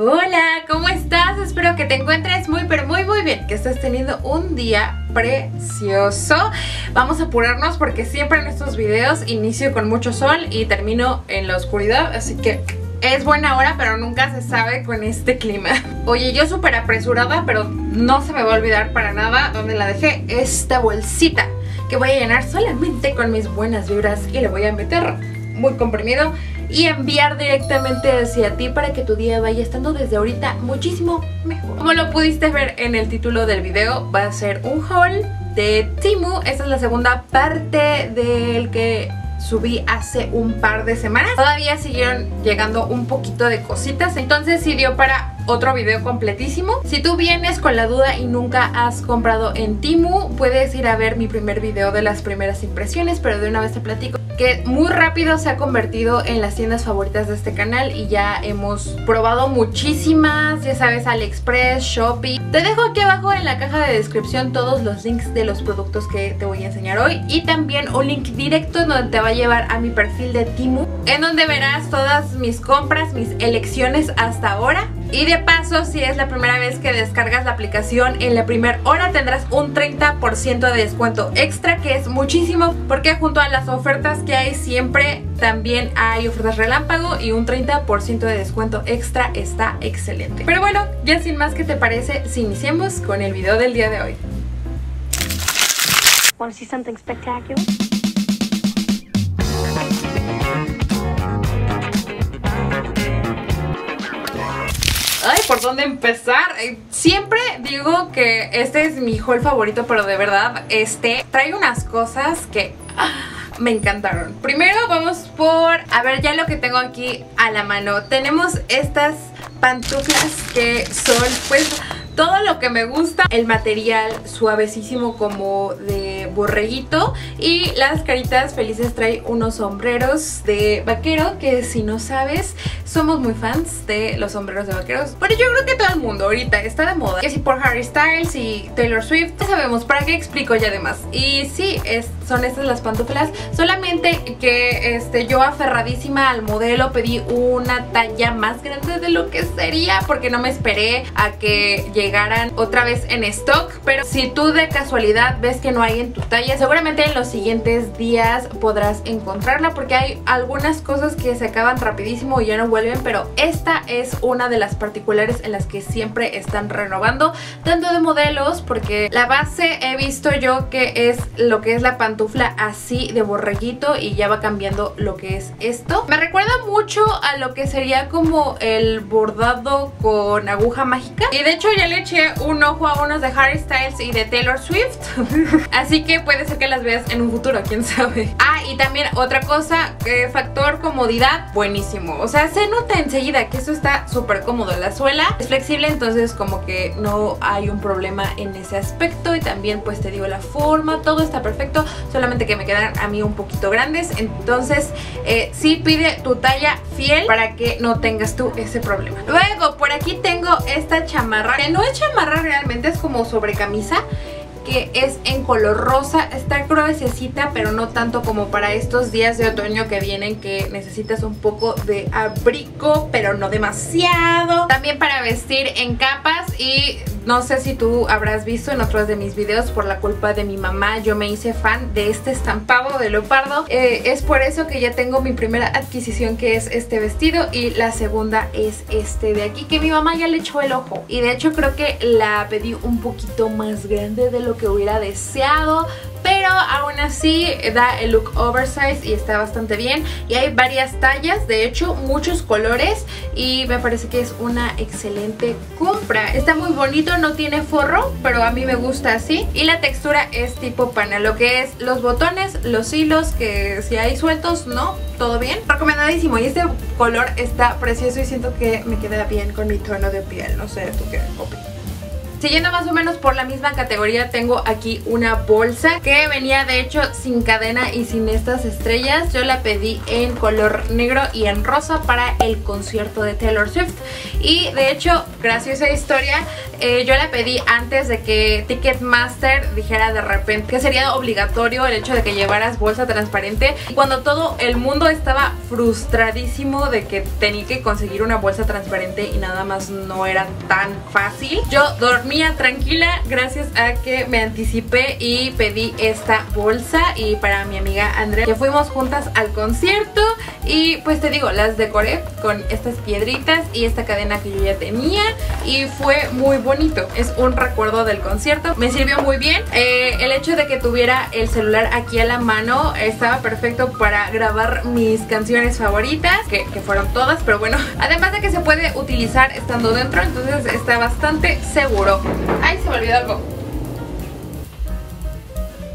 Hola, ¿cómo estás? Espero que te encuentres muy pero muy muy bien, que estés teniendo un día precioso. Vamos a apurarnos porque siempre en estos videos inicio con mucho sol y termino en la oscuridad, así que es buena hora, pero nunca se sabe con este clima. Oye, yo súper apresurada, pero no se me va a olvidar para nada dónde la dejé, esta bolsita que voy a llenar solamente con mis buenas vibras y le voy a meter muy comprimido y enviar directamente hacia ti para que tu día vaya estando desde ahorita muchísimo mejor. Como lo pudiste ver en el título del video, va a ser un haul de Timu. Esta es la segunda parte del que subí hace un par de semanas. Todavía siguieron llegando un poquito de cositas, entonces dio para otro video completísimo. Si tú vienes con la duda y nunca has comprado en Timu, puedes ir a ver mi primer video de las primeras impresiones, pero de una vez te platico que muy rápido se ha convertido en las tiendas favoritas de este canal y ya hemos probado muchísimas, ya sabes, AliExpress, Shopee. Te dejo aquí abajo en la caja de descripción todos los links de los productos que te voy a enseñar hoy y también un link directo donde te va a llevar a mi perfil de Timu, en donde verás todas mis compras, mis elecciones hasta ahora y de paso, si es la primera vez que descargas la aplicación, en la primera hora tendrás un 30% de descuento extra, que es muchísimo, porque junto a las ofertas que hay siempre también hay ofertas relámpago y un 30% de descuento extra está excelente. Pero bueno, ya sin más, ¿qué te parece si iniciemos con el video del día de hoy? ¿Por dónde empezar? Eh, Siempre digo que este es mi haul favorito, pero de verdad, este trae unas cosas que ah, me encantaron. Primero vamos por, a ver ya lo que tengo aquí a la mano. Tenemos estas pantuflas que son pues todo lo que me gusta. El material suavecísimo como de borreguito. Y las caritas felices trae unos sombreros de vaquero que si no sabes, somos muy fans de los sombreros de vaqueros. Pero yo creo que todo el mundo ahorita está de moda. Que si por Harry Styles y Taylor Swift, ya sabemos, ¿para qué explico ya además? Y sí, es, son estas las pantuflas. Solamente que este, yo aferradísima al modelo pedí una talla más grande de lo que sería porque no me esperé a que llegaran otra vez en stock. Pero si tú de casualidad ves que no hay en tu talla, seguramente en los siguientes días podrás encontrarla porque hay algunas cosas que se acaban rapidísimo y ya no vuelven, pero esta es una de las particulares en las que siempre están renovando, tanto de modelos, porque la base he visto yo que es lo que es la pantufla así de borreguito y ya va cambiando lo que es esto. Me recuerda mucho a lo que sería como el bordado con aguja mágica y de hecho ya le eché un ojo a unos de Harry Styles y de Taylor Swift, así que puede ser que las veas en un futuro, quién sabe. Ah, y también otra cosa, eh, factor comodidad, buenísimo, o sea, se nota enseguida que eso está súper cómodo. La suela es flexible, entonces como que no hay un problema en ese aspecto. Y también pues te digo la forma, todo está perfecto. Solamente que me quedan a mí un poquito grandes. Entonces eh, sí pide tu talla fiel para que no tengas tú ese problema. Luego por aquí tengo esta chamarra, que no es chamarra realmente, es como sobre camisa que es en color rosa, está gruesecita pero no tanto como para estos días de otoño que vienen que necesitas un poco de abrigo pero no demasiado. También para vestir en capas y no sé si tú habrás visto en otros de mis videos por la culpa de mi mamá yo me hice fan de este estampado de leopardo. Eh, es por eso que ya tengo mi primera adquisición que es este vestido y la segunda es este de aquí que mi mamá ya le echó el ojo y de hecho creo que la pedí un poquito más grande de lo que hubiera deseado pero aún así da el look oversize y está bastante bien y hay varias tallas, de hecho muchos colores y me parece que es una excelente compra. Está muy bonito, no tiene forro, pero a mí me gusta así y la textura es tipo pana, lo que es los botones, los hilos que si hay sueltos, no, todo bien. Recomendadísimo y este color está precioso y siento que me queda bien con mi tono de piel, no sé tú qué opinas. Siguiendo más o menos por la misma categoría tengo aquí una bolsa que venía de hecho sin cadena y sin estas estrellas. Yo la pedí en color negro y en rosa para el concierto de Taylor Swift. Y de hecho, graciosa historia, Eh, yo la pedí antes de que Ticketmaster dijera de repente que sería obligatorio el hecho de que llevaras bolsa transparente. Cuando todo el mundo estaba frustradísimo de que tenía que conseguir una bolsa transparente y nada más no era tan fácil. Yo dormía tranquila gracias a que me anticipé y pedí esta bolsa y para mi amiga Andrea que fuimos juntas al concierto y pues te digo, las decoré con estas piedritas y esta cadena que yo ya tenía y fue muy bonito. Es un recuerdo del concierto. Me sirvió muy bien. Eh, el hecho de que tuviera el celular aquí a la mano estaba perfecto para grabar mis canciones favoritas, que, que fueron todas, pero bueno, además de que se puede utilizar estando dentro, entonces está bastante seguro. Ay, se me olvidó algo.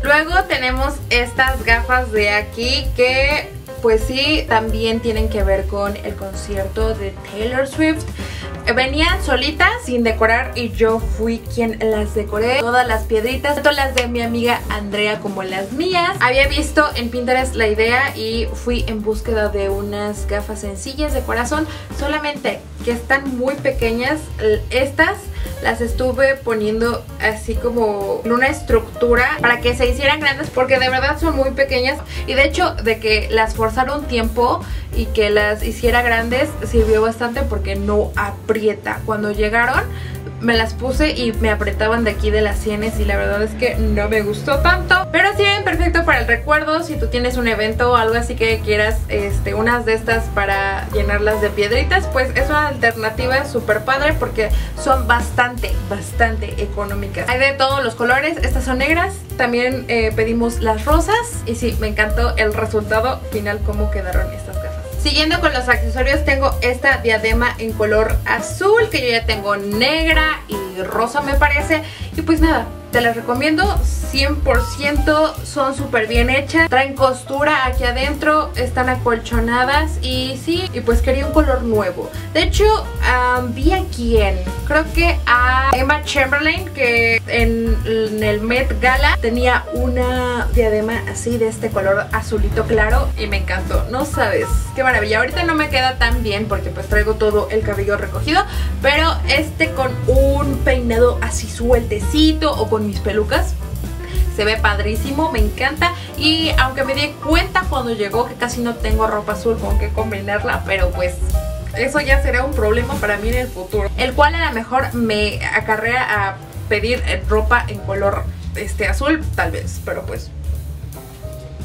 Luego tenemos estas gafas de aquí que pues sí, también tienen que ver con el concierto de Taylor Swift. Venían solitas, sin decorar, y yo fui quien las decoré. Todas las piedritas, tanto las de mi amiga Andrea como las mías. Había visto en Pinterest la idea y fui en búsqueda de unas gafas sencillas de corazón. Solamente que están muy pequeñas. Estas las estuve poniendo así como en una estructura para que se hicieran grandes porque de verdad son muy pequeñas y de hecho de que las forzaron tiempo y que las hiciera grandes sirvió bastante porque no aprieta. Cuando llegaron me las puse y me apretaban de aquí de las sienes y la verdad es que no me gustó tanto. Pero sirven perfecto para el recuerdo si tú tienes un evento o algo así que quieras este, unas de estas para llenarlas de piedritas, pues es una alternativa súper padre porque son bastante, bastante económicas. Hay de todos los colores, estas son negras, también eh, pedimos las rosas y sí, me encantó el resultado final, cómo quedaron estas. Siguiendo con los accesorios tengo esta diadema en color azul que yo ya tengo negra y rosa me parece. Y pues nada, te las recomiendo 100% son súper bien hechas traen costura aquí adentro están acolchonadas y sí y pues quería un color nuevo. De hecho vi a quién creo que a Emma Chamberlain que en, en, el Met Gala tenía una diadema así de este color azulito claro y me encantó. No sabes qué maravilla. Ahorita no me queda tan bien porque pues traigo todo el cabello recogido pero este con un peinado así sueltecito o con mis pelucas. Se ve padrísimo, me encanta. Y aunque me di cuenta cuando llegó que casi no tengo ropa azul con que combinarla, pero pues eso ya será un problema para mí en el futuro, el cual a lo mejor me acarrea a pedir ropa en color este azul, tal vez, pero pues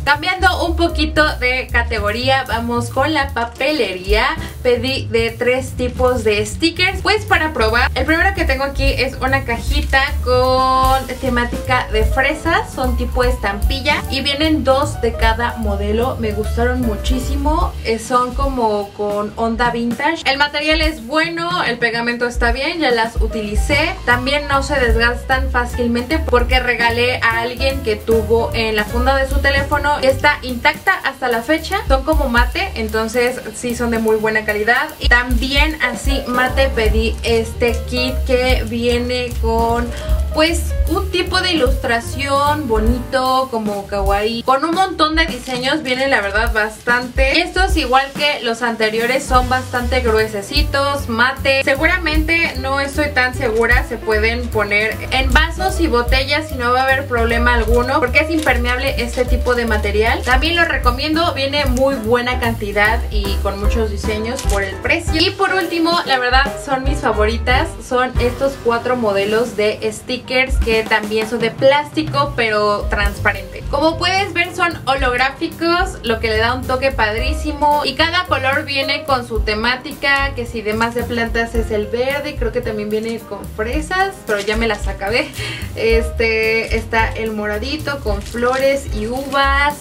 Cambiando un poquito de categoría, vamos con la papelería. Pedí de tres tipos de stickers, pues para probar. El primero que tengo aquí es una cajita con temática de fresas, son tipo estampilla y vienen dos de cada modelo. Me gustaron muchísimo, eh, son como con onda vintage. El material es bueno, el pegamento está bien, ya las utilicé. También no se desgastan fácilmente porque regalé a alguien que tuvo en la funda de su teléfono Está intacta hasta la fecha. Son como mate, entonces sí son de muy buena calidad. Y también así mate pedí este kit que viene con pues un tipo de ilustración bonito, como kawaii, con un montón de diseños, viene la verdad bastante. Estos igual que los anteriores son bastante gruesecitos, mate. Seguramente no estoy tan segura, se pueden poner en vasos y botellas y no va a haber problema alguno porque es impermeable este tipo de material. También lo recomiendo, viene muy buena cantidad y con muchos diseños por el precio. Y por último, la verdad son mis favoritas, son estos cuatro modelos de stick que también son de plástico pero transparente. Como puedes ver son holográficos, lo que le da un toque padrísimo y cada color viene con su temática, que si de más de plantas es el verde, creo que también viene con fresas, pero ya me las acabé. Este está el moradito con flores y uvas.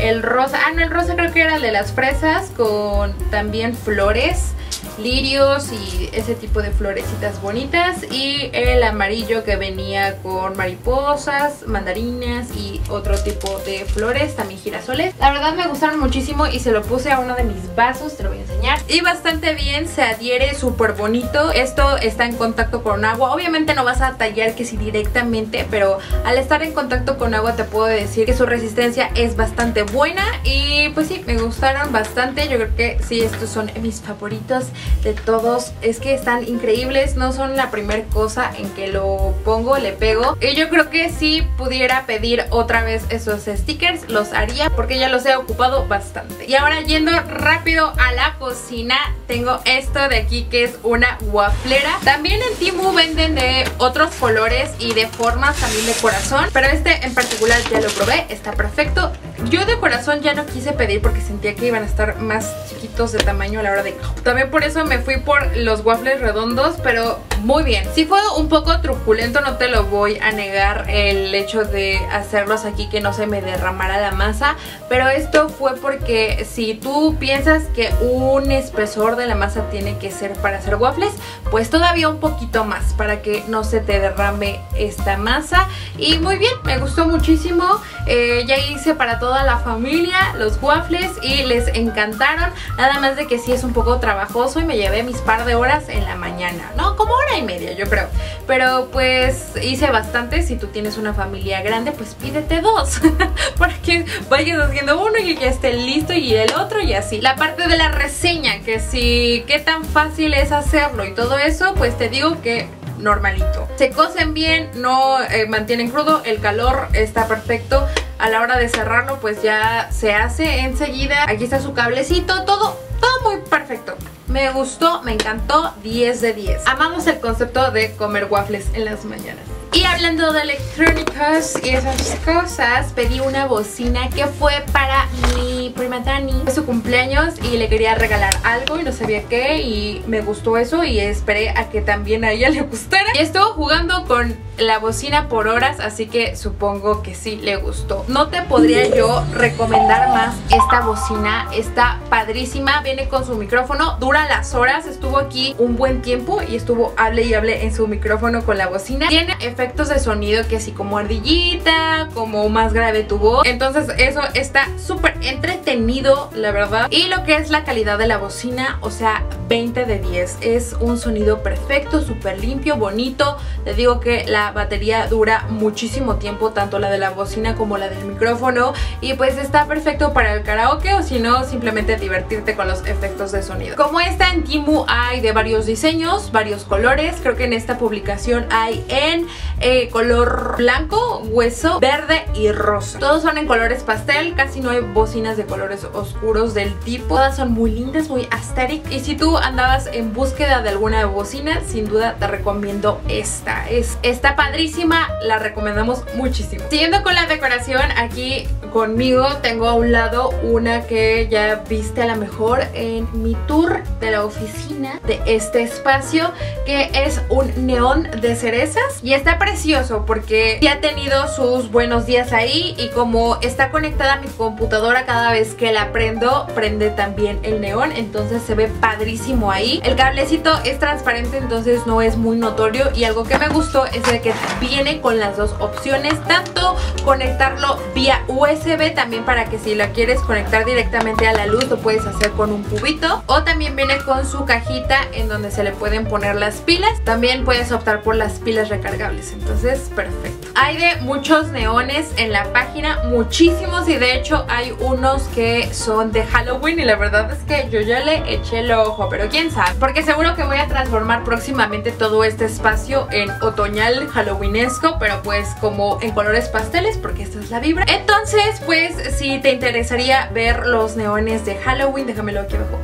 El rosa, ah no, el rosa creo que era el de las fresas con también flores lirios y ese tipo de florecitas bonitas y el amarillo que venía con mariposas, mandarinas y otro tipo de flores, también girasoles. La verdad me gustaron muchísimo y se lo puse a uno de mis vasos, te lo voy a enseñar y bastante bien, se adhiere súper bonito. Esto está en contacto con agua. Obviamente no vas a tallar que si directamente, pero al estar en contacto con agua te puedo decir que su resistencia es bastante buena y pues sí, me gustaron bastante. Yo creo que sí, estos son mis favoritos de todos. Es que están increíbles, no son la primera cosa en que lo pongo, le pego. Y yo creo que si pudiera pedir otra vez esos stickers, los haría porque ya los he ocupado bastante. Y ahora yendo rápido a la cocina, tengo esto de aquí que es una waflera. También en Timu venden de otros colores y de formas también de corazón, pero este en particular ya lo probé, está perfecto. Yo de corazón ya no quise pedir porque sentía que iban a estar más chiquitos de tamaño a la hora de... También por eso me fui por los waffles redondos, pero muy bien. Si fue un poco truculento, no te lo voy a negar el hecho de hacerlos aquí que no se me derramara la masa, pero esto fue porque si tú piensas que un espesor de la masa tiene que ser para hacer waffles, pues todavía un poquito más para que no se te derrame esta masa. Y muy bien, me gustó muchísimo. Eh, ya hice para toda la familia los waffles y les encantaron. Nada más de que sí es un poco trabajoso y me llevé mis par de horas en la mañana, ¿no? Como hora y media yo creo. Pero pues hice bastante. Si tú tienes una familia grande, pues pídete dos. para que vayas haciendo uno y ya esté listo y el otro y así. La parte de la reseña, que si qué tan fácil es hacerlo y todo eso, pues te digo que normalito. Se cocen bien, no eh, mantienen crudo, el calor está perfecto. A la hora de cerrarlo pues ya se hace enseguida. Aquí está su cablecito, todo, todo muy perfecto. Me gustó, me encantó, 10 de 10. Amamos el concepto de comer waffles en las mañanas. Y hablando de electrónicos y esas cosas, pedí una bocina que fue para mi prima Dani. Fue su cumpleaños y le quería regalar algo y no sabía qué y me gustó eso y esperé a que también a ella le gustara. Y estuvo jugando con la bocina por horas, así que supongo que sí le gustó. No te podría yo recomendar más esta bocina, está padrísima, viene con su micrófono, dura las horas, estuvo aquí un buen tiempo y estuvo hable y hable en su micrófono con la bocina. Tiene efectos de sonido que así como ardillita, como más grave tu voz, entonces eso está súper entretenido, la verdad. Y lo que es la calidad de la bocina, o sea, 20 de 10, es un sonido perfecto, súper limpio, bonito, te digo que la batería dura muchísimo tiempo, tanto la de la bocina como la del micrófono y pues está perfecto para el karaoke o si no, simplemente divertirte con los efectos de sonido. Como esta en Timu hay de varios diseños, varios colores, creo que en esta publicación hay en eh, color blanco, hueso, verde y rosa. Todos son en colores pastel, casi no hay bocinas de colores oscuros del tipo. Todas son muy lindas, muy aesthetic y si tú andabas en búsqueda de alguna bocina, sin duda te recomiendo esta. Es esta padrísima, la recomendamos muchísimo. Siguiendo con la decoración, aquí conmigo tengo a un lado una que ya viste a la mejor en mi tour de la oficina de este espacio, que es un neón de cerezas. Y está precioso porque ya ha tenido sus buenos días ahí y como está conectada a mi computadora cada vez que la prendo, prende también el neón, entonces se ve padrísimo ahí. El cablecito es transparente, entonces no es muy notorio y algo que me gustó es de que viene con las dos opciones, tanto conectarlo vía USB también para que si la quieres conectar directamente a la luz lo puedes hacer con un cubito. O también viene con su cajita en donde se le pueden poner las pilas, también puedes optar por las pilas recargables, entonces perfecto. Hay de muchos neones en la página, muchísimos y de hecho hay unos que son de Halloween y la verdad es que yo ya le eché el ojo, pero quién sabe, porque seguro que voy a transformar próximamente todo este espacio en otoñal halloweenesco, pero pues como en colores pasteles, porque esta es la vibra. Entonces, pues si te interesaría ver los neones de Halloween, déjamelo aquí abajo.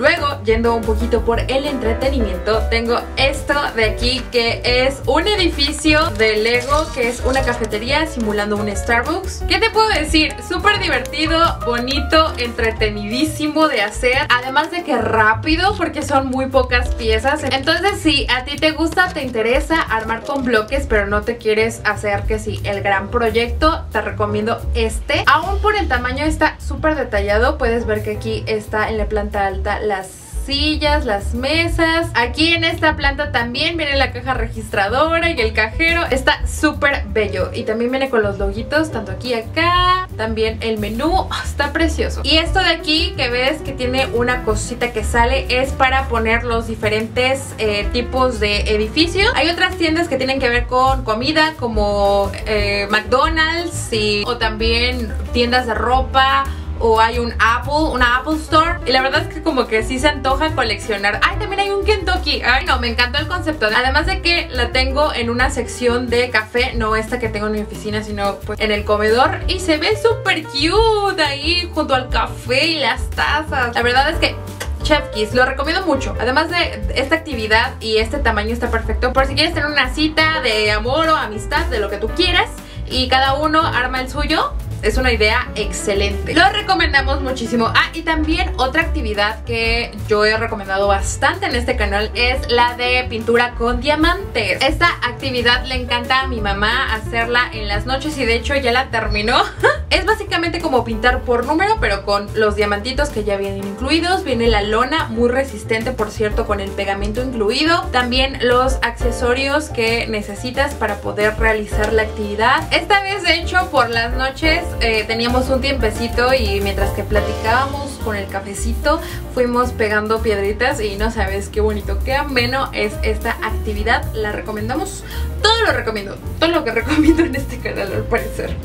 Luego, yendo un poquito por el entretenimiento, tengo esto de aquí que es un edificio de Lego, que es una cafetería simulando un Starbucks. ¿Qué te puedo decir? Súper divertido, bonito, entretenidísimo de hacer. Además de que rápido, porque son muy pocas piezas. Entonces, si a ti te gusta, te interesa armar con bloques, pero no te quieres hacer que sí, el gran proyecto, te recomiendo este. Aún por el tamaño está súper detallado. Puedes ver que aquí está en la planta alta las sillas, las mesas. Aquí en esta planta también viene la caja registradora y el cajero. Está súper bello. Y también viene con los loguitos, tanto aquí y acá. También el menú. Ah, está precioso. Y esto de aquí que ves que tiene una cosita que sale es para poner los diferentes eh, tipos de edificio. Hay otras tiendas que tienen que ver con comida como eh, McDonald's y, o también tiendas de ropa o hay un Apple, una Apple Store. Y la verdad es que como que sí se antoja coleccionar. Ay, también hay un Kentucky. Ay, no, me encantó el concepto. Además de que la tengo en una sección de café, no esta que tengo en mi oficina, sino pues en el comedor. Y se ve súper cute ahí junto al café y las tazas. La verdad es que Chef Kiss, lo recomiendo mucho. Además de esta actividad y este tamaño está perfecto por si quieres tener una cita de amor o amistad, de lo que tú quieras. Y cada uno arma el suyo es una idea excelente. Lo recomendamos muchísimo. Ah, y también otra actividad que yo he recomendado bastante en este canal es la de pintura con diamantes. Esta actividad le encanta a mi mamá hacerla en las noches y de hecho ya la terminó. es básicamente como pintar por número, pero con los diamantitos que ya vienen incluidos. Viene la lona, muy resistente por cierto, con el pegamento incluido. También los accesorios que necesitas para poder realizar la actividad. Esta vez de hecho por las noches eh, teníamos un tiempecito y mientras que platicábamos con el cafecito fuimos pegando piedritas y no sabes qué bonito, qué ameno es esta actividad. La recomendamos, todo lo recomiendo, todo lo que recomiendo en este canal al parecer.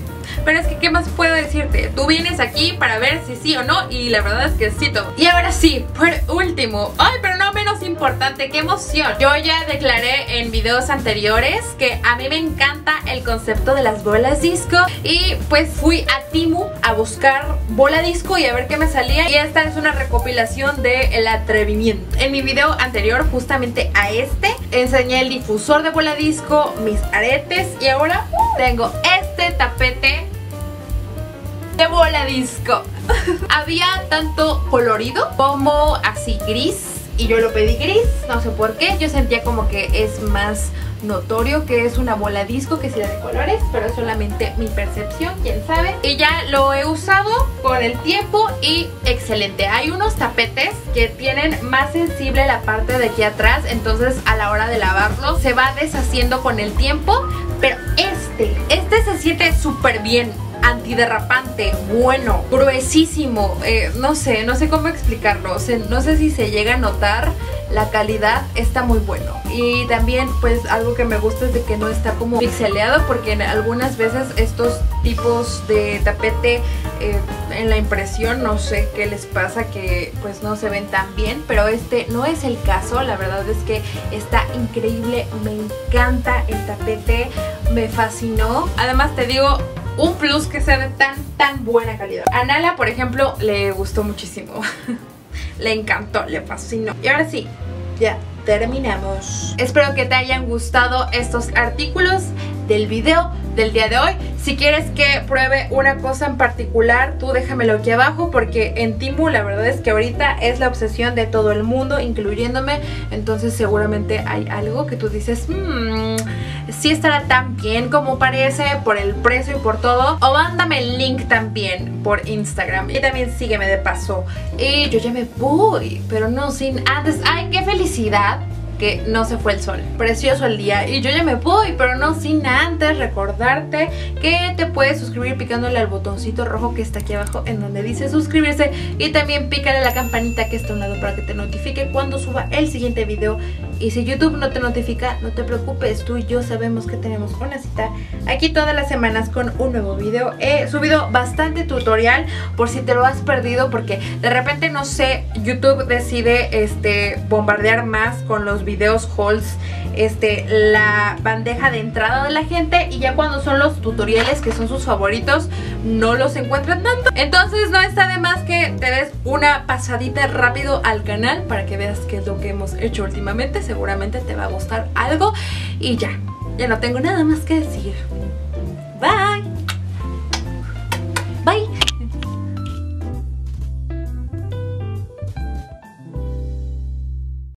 Pero es que, ¿qué más puedo decirte? Tú vienes aquí para ver si sí o no y la verdad es que sí todo. Y ahora sí, por último, ay, pero no menos importante, qué emoción. Yo ya declaré videos anteriores que a mí me encanta el concepto de las bolas disco y pues fui a Timu a buscar bola disco y a ver qué me salía y esta es una recopilación del el atrevimiento. En mi video anterior, justamente a este, enseñé el difusor de bola disco, mis aretes y ahora tengo este tapete de bola disco. Había tanto colorido como así gris y yo lo pedí gris, no sé por qué, yo sentía como que es más notorio que es una bola disco que si la de colores, pero es solamente mi percepción, quién sabe. Y ya lo he usado con el tiempo y excelente. Hay unos tapetes que tienen más sensible la parte de aquí atrás, entonces a la hora de lavarlo se va deshaciendo con el tiempo, pero este, este se siente súper bien antiderrapante, bueno, gruesísimo, eh, no sé, no sé cómo explicarlo, no sé si se llega a notar, la calidad está muy bueno. Y también pues algo que me gusta es de que no está como pixeleado porque algunas veces estos tipos de tapete eh, en la impresión no sé qué les pasa que pues no se ven tan bien pero este no es el caso la verdad es que está increíble me encanta el tapete me fascinó. Además te digo un plus que sea de tan, tan buena calidad. A Nala, por ejemplo, le gustó muchísimo. le encantó, le fascinó. Y ahora sí, ya terminamos. Espero que te hayan gustado estos artículos del video del día de hoy. Si quieres que pruebe una cosa en particular, tú déjamelo aquí abajo porque en Timu la verdad es que ahorita es la obsesión de todo el mundo, incluyéndome. Entonces seguramente hay algo que tú dices, mmm, si estará tan bien como parece por el precio y por todo. O mándame el link también por Instagram. Y también sígueme de paso. Y yo ya me voy, pero no sin antes. ¡Ay, qué felicidad! Que no se fue el sol. Precioso el día y yo ya me voy, pero no sin antes recordarte que te puedes suscribir picándole al botoncito rojo que está aquí abajo en donde dice suscribirse y también pícale la campanita que está a un lado para que te notifique cuando suba el siguiente video y si YouTube no te notifica, no te preocupes, tú y yo sabemos que tenemos una cita aquí todas las semanas con un nuevo video. He subido bastante tutorial por si te lo has perdido porque de repente, no sé, YouTube decide este, bombardear más con los videos hauls este, la bandeja de entrada de la gente y ya cuando son los tutoriales que son sus favoritos no los encuentran tanto. Entonces no está de más que te des una pasadita rápido al canal para que veas qué es lo que hemos hecho últimamente. Seguramente te va a gustar algo y ya, ya no tengo nada más que decir. Bye.